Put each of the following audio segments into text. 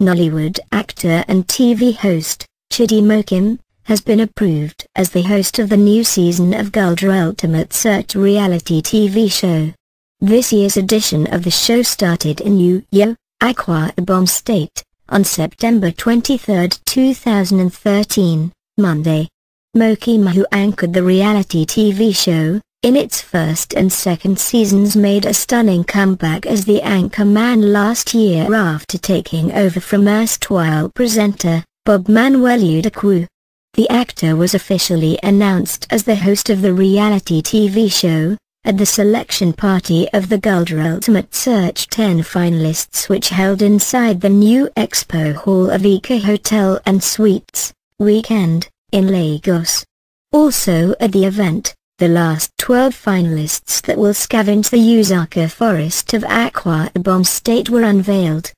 Nollywood actor and TV host, Chidi Mokeme, has been approved as the host of the new season of Gulder Ultimate Search reality TV show. This year's edition of the show started in Uyo, Akwa Ibom State, on September 23, 2013, Monday. Mokeme who anchored the reality TV show, in its first and second seasons made a stunning comeback as the anchor man last year after taking over from erstwhile presenter, Bob Manuel Udokwu. The actor was officially announced as the host of the reality TV show, at the selection party of the Gulder Ultimate Search 10 finalists which held inside the new Expo Hall of Eko Hotel and Suites, Weekend, in Lagos. Also at the event, the last 12 finalists that will scavenge the Usaka forest of Akwa Ibom State were unveiled.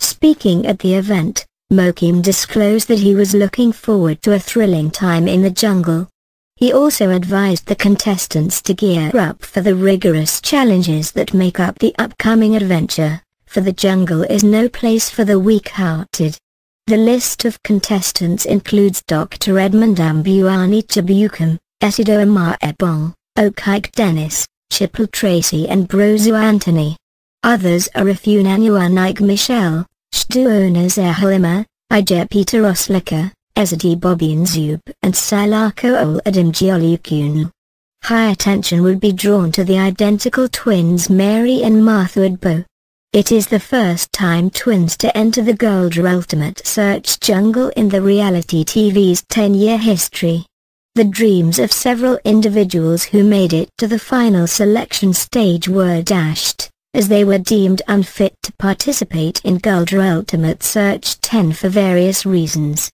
Speaking at the event, Mokeme disclosed that he was looking forward to a thrilling time in the jungle. He also advised the contestants to gear up for the rigorous challenges that make up the upcoming adventure, for the jungle is no place for the weak-hearted. The list of contestants includes Dr. Edmond Umebuani Chibuikem, EtidoEma Ebong, Okike Dennis, Chapele Tracy and Brosu Anthony. Others are Ifunanya Onike Michelle, Shduona Zahalima, Ijeh Peter Oseleka, Ezidi Bobby Nzube and Salako Oladimeji Olukunle. High attention would be drawn to the identical twins Mary and Martha Adeboye. It is the first time twins to enter the Gulder Ultimate Search jungle in the reality TV's 10-year history. The dreams of several individuals who made it to the final selection stage were dashed, as they were deemed unfit to participate in Gulder Ultimate Search 10 for various reasons.